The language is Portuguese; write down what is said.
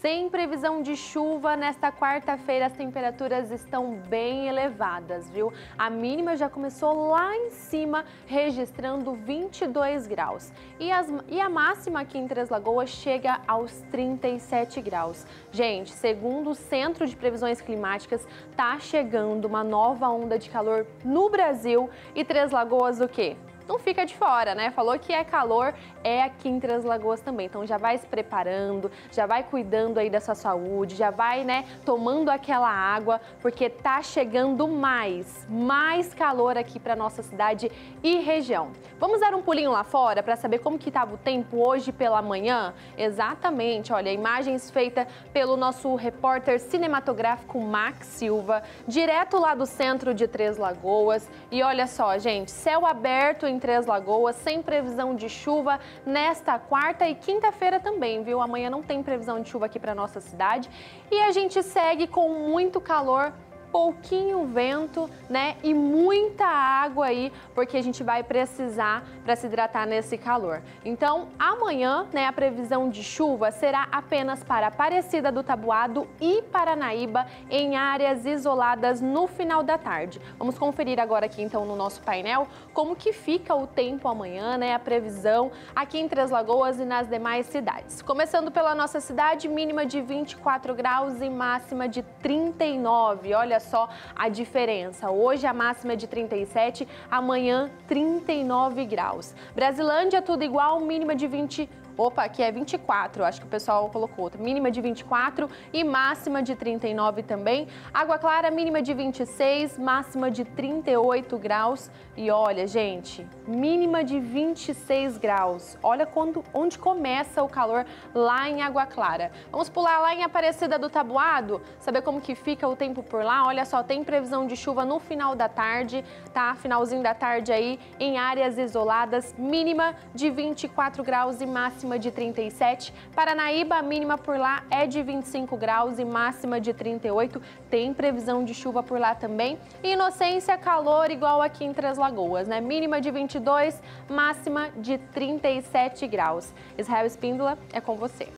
Sem previsão de chuva, nesta quarta-feira as temperaturas estão bem elevadas, viu? A mínima já começou lá em cima, registrando 22 graus. E, as, e a máxima aqui em Três Lagoas chega aos 37 graus. Gente, segundo o Centro de Previsões Climáticas, tá chegando uma nova onda de calor no Brasil e Três Lagoas o quê? Não fica de fora, né? Falou que é calor, é aqui em Três Lagoas também. Então já vai se preparando, já vai cuidando aí da sua saúde, já vai, né, tomando aquela água, porque tá chegando mais, mais calor aqui para nossa cidade e região. Vamos dar um pulinho lá fora para saber como que estava o tempo hoje pela manhã? Exatamente, olha, imagens feitas pelo nosso repórter cinematográfico Max Silva, direto lá do centro de Três Lagoas. E olha só, gente, céu aberto em Três Lagoas, sem previsão de chuva nesta quarta e quinta-feira também, viu? Amanhã não tem previsão de chuva aqui para nossa cidade. E a gente segue com muito calor pouquinho vento, né? E muita água aí, porque a gente vai precisar para se hidratar nesse calor. Então, amanhã, né, a previsão de chuva será apenas para Aparecida do Tabuado e Paranaíba, em áreas isoladas no final da tarde. Vamos conferir agora aqui, então, no nosso painel, como que fica o tempo amanhã, né? A previsão aqui em Três Lagoas e nas demais cidades. Começando pela nossa cidade, mínima de 24 graus e máxima de 39. Olha só a diferença. Hoje a máxima é de 37, amanhã 39 graus. Brasilândia, tudo igual, mínima de 20 Opa, aqui é 24, acho que o pessoal colocou. Mínima de 24 e máxima de 39 também. Água Clara, mínima de 26, máxima de 38 graus. E olha, gente, mínima de 26 graus. Olha quando, onde começa o calor lá em Água Clara. Vamos pular lá em Aparecida do Tabuado, saber como que fica o tempo por lá. Olha só, tem previsão de chuva no final da tarde, tá? Finalzinho da tarde aí, em áreas isoladas, mínima de 24 graus e máxima máxima de 37. Paranaíba, a mínima por lá é de 25 graus e máxima de 38. Tem previsão de chuva por lá também. E Inocência, calor igual aqui em Três Lagoas, né? Mínima de 22, máxima de 37 graus. Israel Espíndola, é com você.